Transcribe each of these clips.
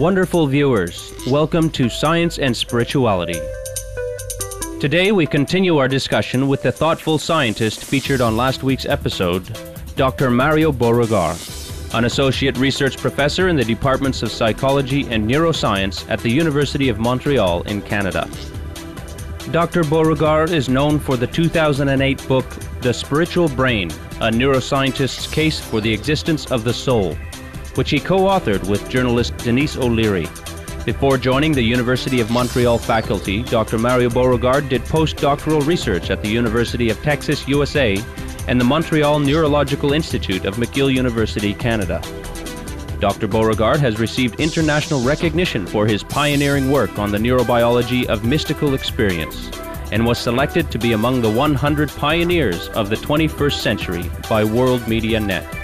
Wonderful viewers, welcome to Science and Spirituality. Today we continue our discussion with the thoughtful scientist featured on last week's episode, Dr. Mario Beauregard, an associate research professor in the departments of psychology and neuroscience at the University of Montreal in Canada. Dr. Beauregard is known for the 2008 book The Spiritual Brain, a neuroscientist's case for the existence of the soul which he co-authored with journalist Denyse O'Leary. Before joining the University of Montreal faculty, Dr. Mario Beauregard did postdoctoral research at the University of Texas, USA, and the Montreal Neurological Institute of McGill University, Canada. Dr. Beauregard has received international recognition for his pioneering work on the neurobiology of mystical experience and was selected to be among the 100 pioneers of the 21st century by World Media Net.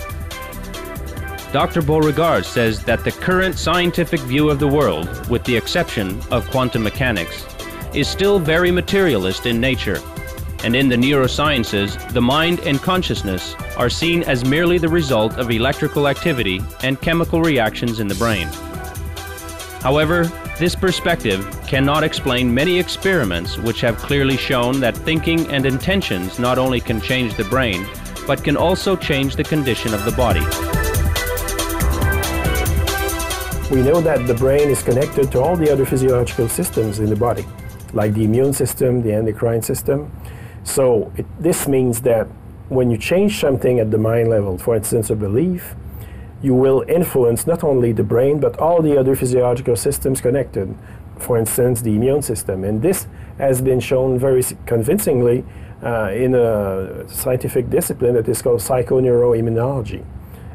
Dr. Beauregard says that the current scientific view of the world, with the exception of quantum mechanics, is still very materialist in nature. And in the neurosciences, the mind and consciousness are seen as merely the result of electrical activity and chemical reactions in the brain. However, this perspective cannot explain many experiments which have clearly shown that thinking and intentions not only can change the brain, but can also change the condition of the body. We know that the brain is connected to all the other physiological systems in the body, like the immune system, the endocrine system. So it, this means that when you change something at the mind level, for instance, a belief, you will influence not only the brain, but all the other physiological systems connected, for instance, the immune system. And this has been shown very convincingly uh, in a scientific discipline that is called psychoneuroimmunology,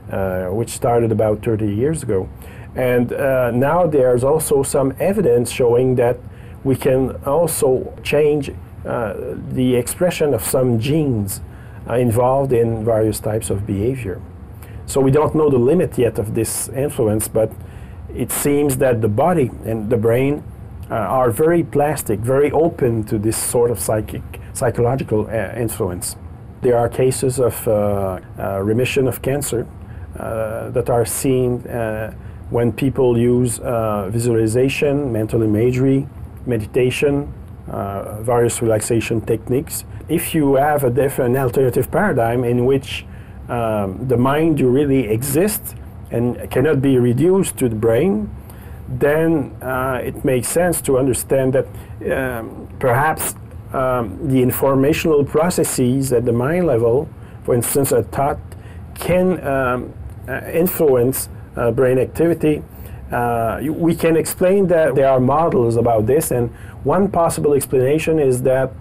uh, which started about 30 years ago. And uh, now there's also some evidence showing that we can also change uh, the expression of some genes uh, involved in various types of behavior. So we don't know the limit yet of this influence, but it seems that the body and the brain uh, are very plastic, very open to this sort of psychic, psychological uh, influence. There are cases of uh, remission of cancer that are seen when people use uh, visualization, mental imagery, meditation, uh, various relaxation techniques. If you have a different alternative paradigm in which um, the mind really exists and cannot be reduced to the brain, then uh, it makes sense to understand that um, perhaps um, the informational processes at the mind level, for instance, a thought, can um, uh, influence brain activity. Uh, we can explain that there are models about this, and one possible explanation is that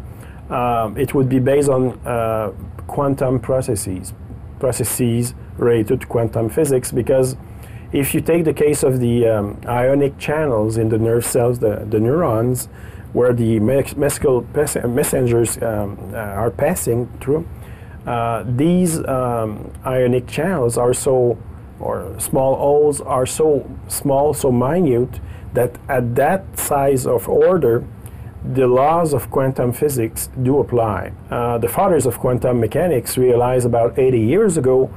um, it would be based on uh, quantum processes, processes related to quantum physics, because if you take the case of the um, ionic channels in the nerve cells, the, the neurons, where the messengers um, uh, are passing through, uh, these um, ionic channels are so or small holes are so small, so minute, that at that size of order, the laws of quantum physics do apply. Uh, the fathers of quantum mechanics realized about 80 years ago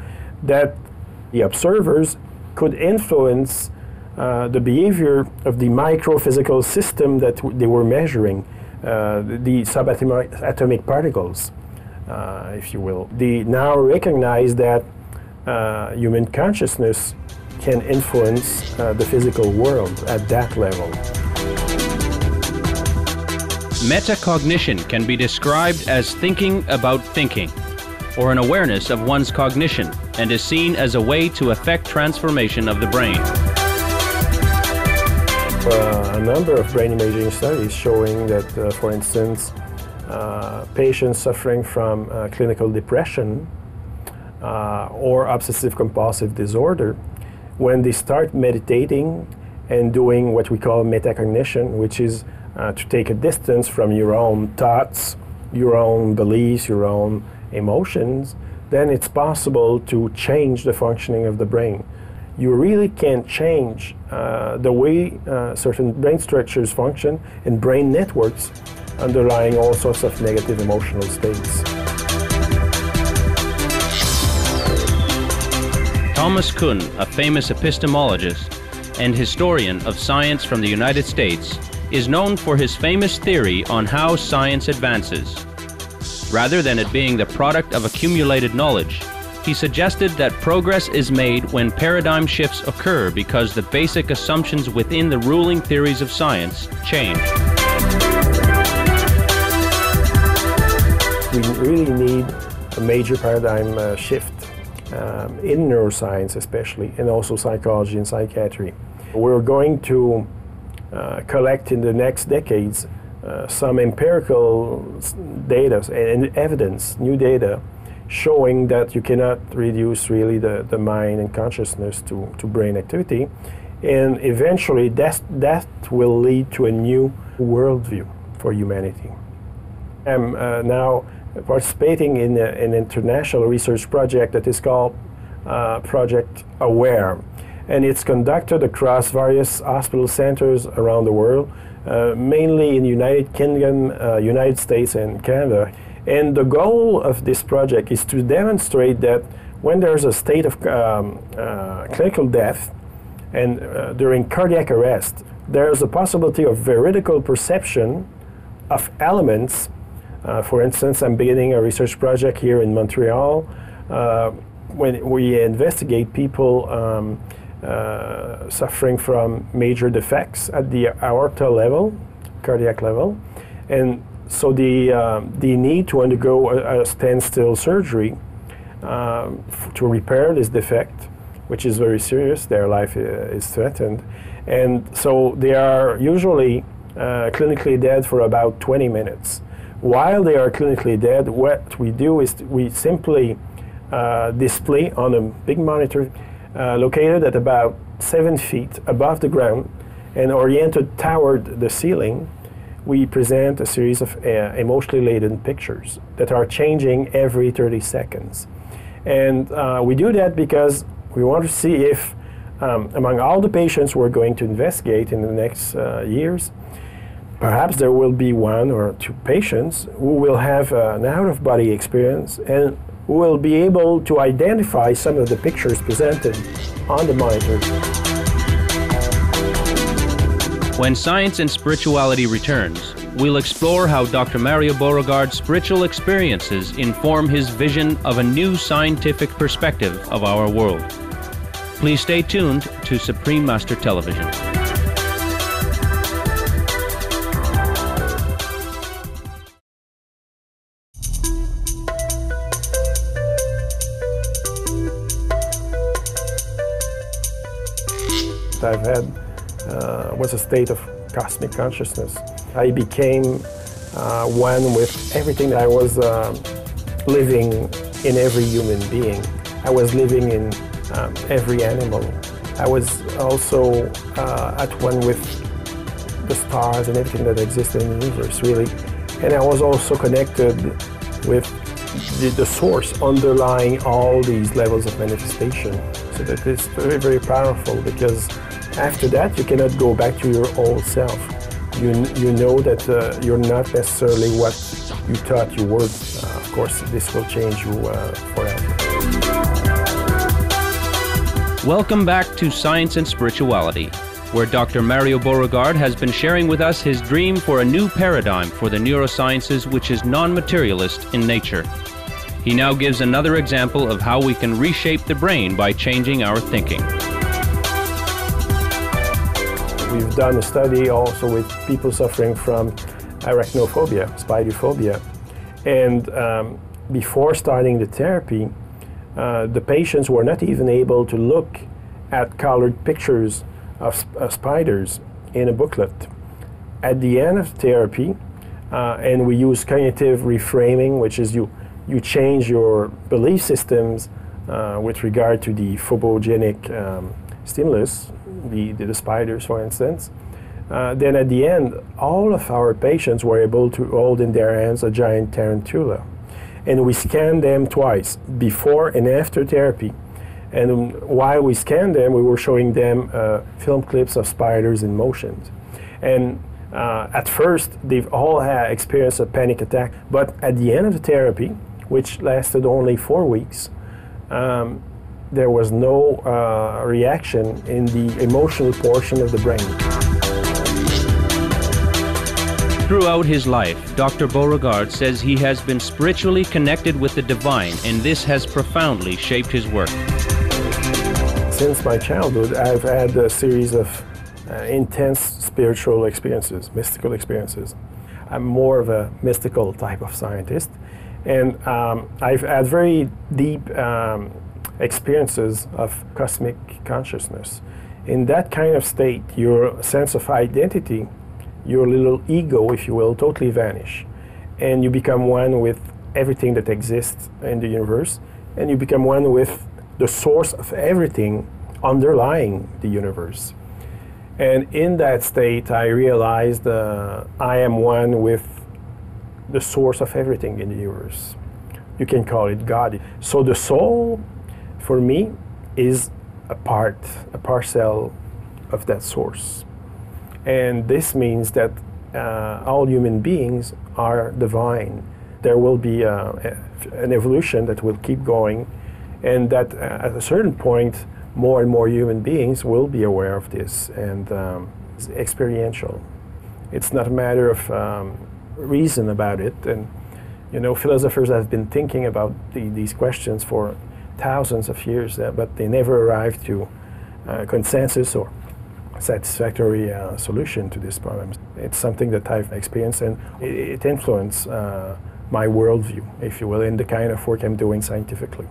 that the observers could influence uh, the behavior of the microphysical system that they were measuring, uh, the subatomic particles, uh, if you will. They now recognize that human consciousness can influence uh, the physical world at that level. Metacognition can be described as thinking about thinking, or an awareness of one's cognition, and is seen as a way to affect transformation of the brain. Uh, a number of brain imaging studies showing that, uh, for instance, uh, patients suffering from uh, clinical depression uh, or obsessive compulsive disorder, when they start meditating and doing what we call metacognition, which is uh, to take a distance from your own thoughts, your own beliefs, your own emotions, then it's possible to change the functioning of the brain. You really can't change uh, the way uh, certain brain structures function and brain networks underlying all sorts of negative emotional states. Thomas Kuhn, a famous epistemologist, and historian of science from the United States, is known for his famous theory on how science advances. Rather than it being the product of accumulated knowledge, he suggested that progress is made when paradigm shifts occur because the basic assumptions within the ruling theories of science change. We really need a major paradigm uh, shift um, in neuroscience, especially, and also psychology and psychiatry. We're going to uh, collect in the next decades uh, some empirical data and evidence, new data, showing that you cannot reduce really the, the mind and consciousness to, to brain activity. And eventually, that, that will lead to a new worldview for humanity. I'm uh, now participating in a, an international research project that is called uh, Project AWARE. And it's conducted across various hospital centers around the world, uh, mainly in United Kingdom, uh, United States, and Canada. And the goal of this project is to demonstrate that when there's a state of um, uh, clinical death and uh, during cardiac arrest, there's a possibility of veridical perception of elements. Uh, for instance, I'm beginning a research project here in Montreal uh, when we investigate people um, uh, suffering from major defects at the aorta level, cardiac level, and so the, uh, the need to undergo a, a standstill surgery uh, to repair this defect, which is very serious, their life is threatened. And so they are usually uh, clinically dead for about 20 minutes. While they are clinically dead, what we do is we simply uh, display on a big monitor uh, located at about seven feet above the ground and oriented toward the ceiling we present a series of uh, emotionally laden pictures that are changing every 30 seconds. And uh, we do that because we want to see if, um, among all the patients we're going to investigate in the next uh, years, perhaps there will be one or two patients who will have an out of body experience and will be able to identify some of the pictures presented on the monitor. When Science and Spirituality returns, we'll explore how Dr. Mario Beauregard's spiritual experiences inform his vision of a new scientific perspective of our world. Please stay tuned to Supreme Master Television. I've had uh, was a state of cosmic consciousness. I became uh, one with everything that I was uh, living in every human being. I was living in um, every animal. I was also uh, at one with the stars and everything that exists in the universe, really. And I was also connected with the, the source underlying all these levels of manifestation. So that is very, very powerful because after that, you cannot go back to your old self. You, you know that uh, you're not necessarily what you thought you were. Uh, of course, this will change you uh, forever. Welcome back to Science and Spirituality, where Dr. Mario Beauregard has been sharing with us his dream for a new paradigm for the neurosciences which is non materialist in nature. He now gives another example of how we can reshape the brain by changing our thinking. We've done a study also with people suffering from arachnophobia, spider phobia. And um, before starting the therapy, uh, the patients were not even able to look at colored pictures of, of spiders in a booklet. At the end of therapy, uh, and we use cognitive reframing, which is you, you change your belief systems uh, with regard to the phobogenic um, stimulus, the, the spiders, for instance. Uh, then at the end, all of our patients were able to hold in their hands a giant tarantula. And we scanned them twice, before and after therapy. And while we scanned them, we were showing them uh, film clips of spiders in motion. And uh, at first, they've all had experienced a panic attack. But at the end of the therapy, which lasted only four weeks, um, there was no uh, reaction in the emotional portion of the brain. Throughout his life, Dr. Beauregard says he has been spiritually connected with the divine, and this has profoundly shaped his work. Since my childhood, I've had a series of uh, intense spiritual experiences, mystical experiences. I'm more of a mystical type of scientist, and um, I've had very deep um, experiences of cosmic consciousness. In that kind of state, your sense of identity, your little ego, if you will, totally vanish, and you become one with everything that exists in the universe, and you become one with the source of everything underlying the universe. And in that state, I realized uh, I am one with the source of everything in the universe. You can call it God. So the soul, for me, is a part, a parcel of that source. And this means that uh, all human beings are divine. There will be uh, an evolution that will keep going, and that uh, at a certain point, more and more human beings will be aware of this and um, it's experiential. It's not a matter of um, reason about it. And, you know, philosophers have been thinking about the, these questions for thousands of years, uh, but they never arrived to uh, consensus or satisfactory uh, solution to this problem. It's something that I've experienced and it, it influenced uh, my worldview, if you will, in the kind of work I'm doing scientifically.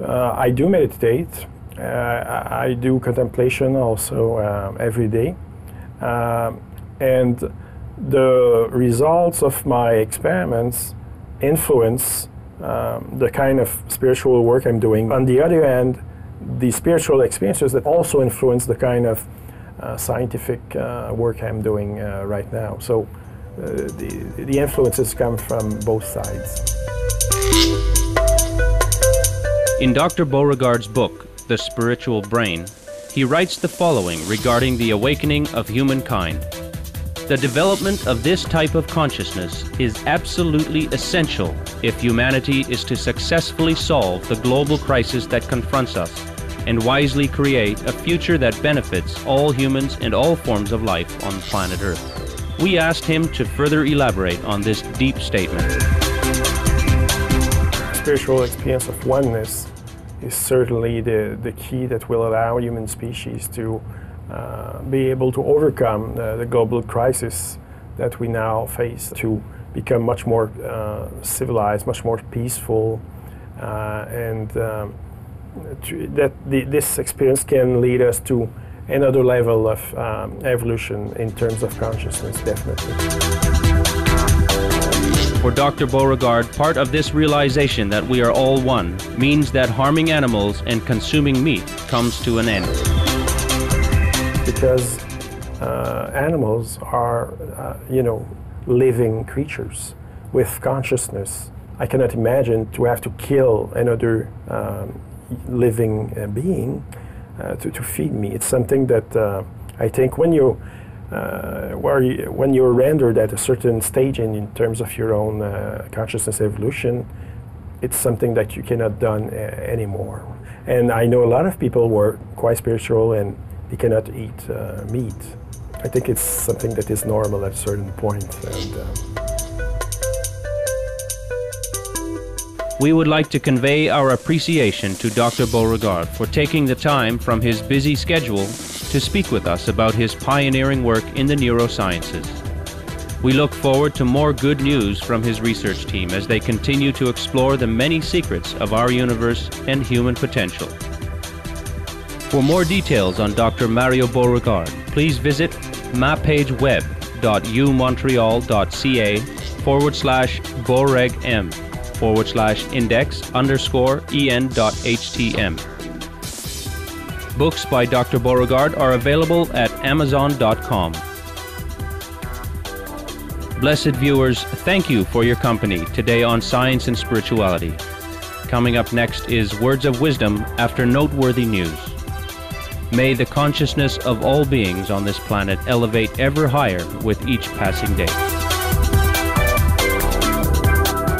Uh, I do meditate uh, I do contemplation also every day. Um, and the results of my experiments influence um, the kind of spiritual work I'm doing. On the other hand, the spiritual experiences that also influence the kind of uh, scientific uh, work I'm doing uh, right now. So uh, the, the influences come from both sides. In Dr. Beauregard's book, the Spiritual Brain, he writes the following regarding the awakening of humankind. The development of this type of consciousness is absolutely essential if humanity is to successfully solve the global crisis that confronts us and wisely create a future that benefits all humans and all forms of life on planet Earth. We asked him to further elaborate on this deep statement. Spiritual experience of oneness is certainly the, the key that will allow human species to be able to overcome uh, the global crisis that we now face, to become much more uh, civilized, much more peaceful, uh, and um, to, that the, this experience can lead us to another level of um, evolution in terms of consciousness, definitely. For Dr. Beauregard, part of this realization that we are all one means that harming animals and consuming meat comes to an end. Because uh, animals are, uh, you know, living creatures with consciousness. I cannot imagine to have to kill another um, living uh, being uh, to, to feed me. It's something that uh, I think when you uh, where you, when you're rendered at a certain stage in, in terms of your own consciousness evolution, it's something that you cannot done anymore. And I know a lot of people were quite spiritual and they cannot eat uh, meat. I think it's something that is normal at a certain point. And, um, we would like to convey our appreciation to Dr. Beauregard for taking the time from his busy schedule to speak with us about his pioneering work in the neurosciences. We look forward to more good news from his research team as they continue to explore the many secrets of our universe and human potential. For more details on Dr. Mario Beauregard, please visit mapageweb.umontreal.ca forward slash boreg forward slash index underscore en.htm. Books by Dr. Beauregard are available at amazon.com. Blessed viewers, thank you for your company today on Science and Spirituality. Coming up next is Words of Wisdom after noteworthy news. May the consciousness of all beings on this planet elevate ever higher with each passing day.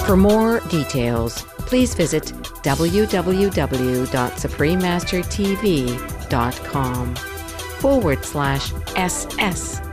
For more details, please visit www.suprememastertv.com forward slash SS